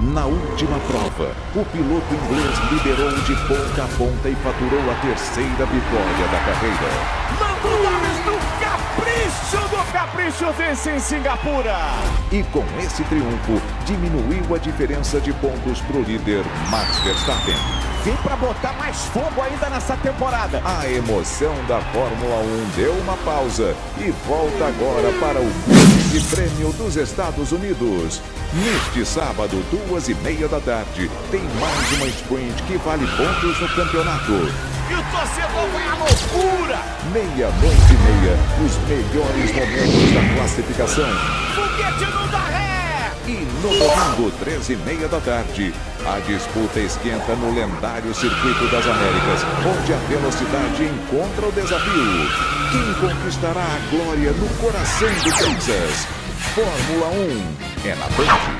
Na última prova, o piloto inglês liderou de ponta a ponta e faturou a terceira vitória da carreira. Lando Norris do capricho do capricho vence em Singapura. E com esse triunfo, diminuiu a diferença de pontos para o líder Max Verstappen. Vem para botar mais fogo ainda nessa temporada. A emoção da Fórmula 1 deu uma pausa e volta agora para o Grande Prêmio dos Estados Unidos. Neste sábado, duas e meia da tarde, tem mais uma sprint que vale pontos no campeonato. E o torcedor vai à loucura! Meia-noite e meia, os melhores momentos da classificação. Foguete não dá ré! E no domingo, três e meia da tarde, a disputa esquenta no lendário Circuito das Américas, onde a velocidade encontra o desafio. Quem conquistará a glória no coração do Texas? Fórmula 1 é na Band.